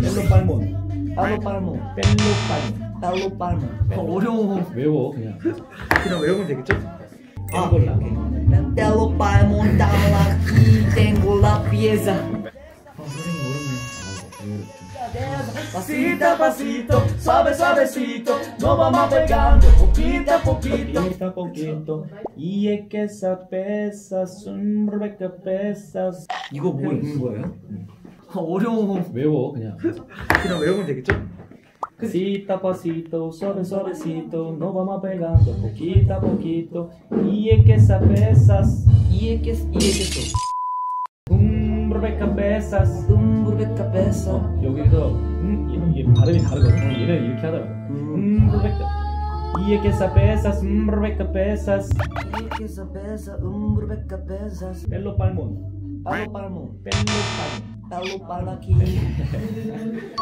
벨로 빨몬 빨로 빨모 벨로 빨몬 빨로 어, 어려워 외워 그냥 그냥 외우면 되겠죠? 앵골라 Pelo palmo da la y tengo la pieza 아 선생님 모르네요 Pasito, suave, suavecito, nos vamos pegando poquito a poquito. Poquito a poquito y es que esas pesas son que pesas 이거 뭐 읽는 거예요? 아, 어려워. 외워 그냥 그냥 외우면 되겠죠? Pasito a pasito, suave suavecito, nos vamos pegando poquito a poquito y es que esas pesas Y es que, y es que eso. un Um, burbe cabeza. 여기서 음, 얘, 얘 발음이 다르거든. 얘는 이렇게 하더라고. 음, 르 Ia que sapesas, um pesas. Ia que sapesas, um pesas. Pelo palmón. Palo palmón. Pelo palmón. Pelo palo aquí.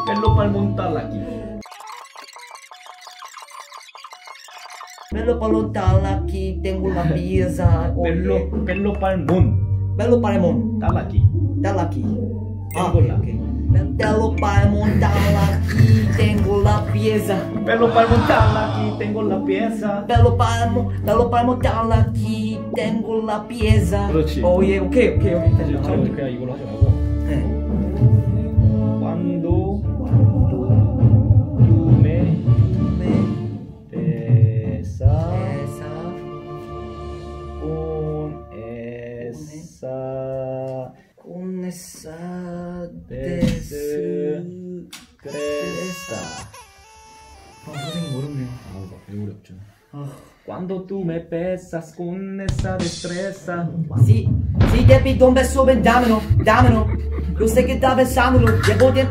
Pelo palmón tal aquí. Pelo palmón tal aquí, tengo la pizza. Pelo, pelo palmón. Pelo palmón. Tal aquí. Tal aquí. Ah, okay. Pelo palmón tal aquí. pieza. 벨로 빨몬 딸라기. tengo la pieza. Pelo palmo, pelo palmo, tal aquí, tengo la pieza. 그렇지. 어, 예, 오케이, 오케이, 오케이. 다시 이제 바로. 처음부터 그냥 이걸로 하자고. 네. Cuando tú me 네. besas esa, con esa con esa Des- Europa. Ah, ah. Cuando tú me pesas con esa destreza. Sí, sí, te pido un beso, ven, dámelo, dámelo. Yo sé que está besándolo, llevo de...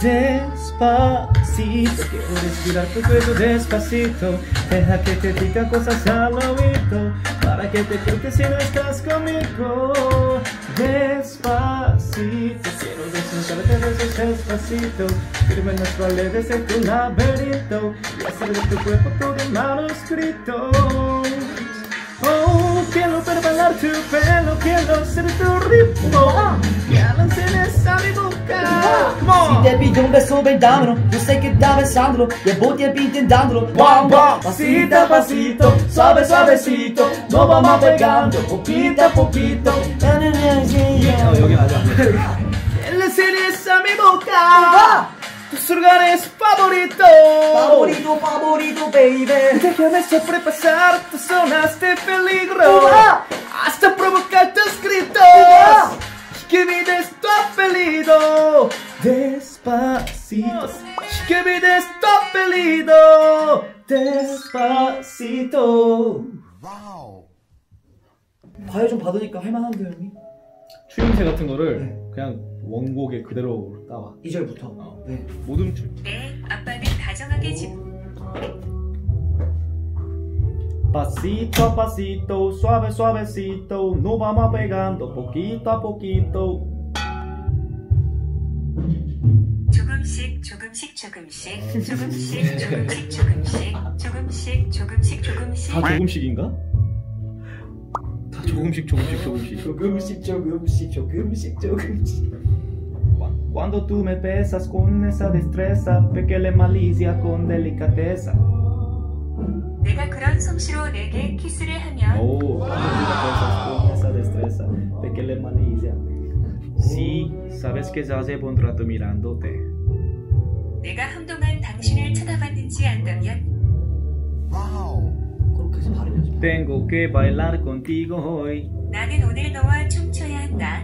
Despacito, quiero respirar tu cuello despacito. Deja que te diga cosas al oído, para que te cuentes si no estás conmigo. Despacito. Sin de sus despacito Firme en las paredes de tu laberinto Y hacer de tu cuerpo todo el manuscrito. Oh, quiero pervelar tu pelo Quiero ser tu ritmo Quiero enseñar mi boca. Si te pido un beso ven dámelo. Yo sé que está besándolo Llevo tiempo intentándolo. Wow, wow Pasito a pasito. Suave, suavecito. Nos vamos pegando Poquito a poquito. Yeah, okay, okay, okay. Quieres ser esa mi boca. Tus lugares favoritos. Favorito, favorito, baby. Déjame sobrepasar tus zonas de peligro. Uva. Hasta provocar tus gritos. Uva. Que me des tu apellido. Despacito. Que me des tu apellido. Despacito. 과외 좀 받으니까 할만한데 형님? 추임새 같은 거를 그냥 원곡에 그대로 따와. 2절부터 어. 네. 모든 추. 네, 아빠는 다정하게 집. Pasito a pasito, suave suavecito, nos vamos pegando poquito a poquito. 조금씩 조금씩 조금씩 조금씩 조금씩 조금씩 조금씩 조금씩 조금씩 다 조금씩인가? 다 조금씩 조금씩 조금씩. 조금씩 조금씩 조금씩 조금씩 Cuando tú me besas con esa destreza, pequeña malicia con delicadeza. 내가 그런 솜씨로 내게 키스를 하면 Oh, cuando tú me besas con esa destreza, pequeña malicia. Sí, sabes que ya llevo un rato mirándote. 내가 한동안 당신을 쳐다봤는지 안다면 그렇게 해서 발음 연습 Tengo que bailar contigo hoy. 나는 오늘 너와 춤춰야 한다.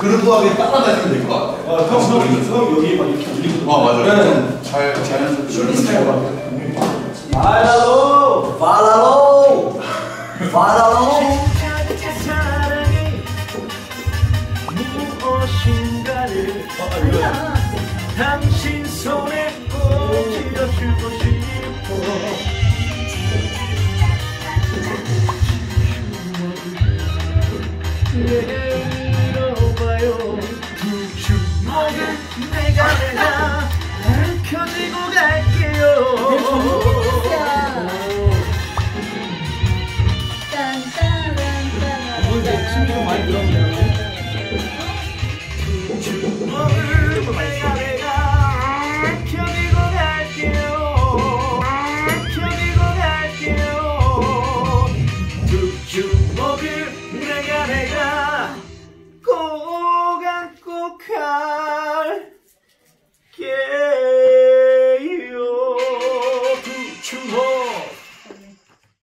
그루브하게 따라다니면 될 것 같아. 어, 형, 형, 형 여기 막 이렇게 올리고 어 맞아. 네. 좀잘 자연스럽게 쇼리 스타일 봐 바로 파라로 사랑이 무엇인가를 당신 손에 꼭 쥐어주고 싶어 잃 내가 내가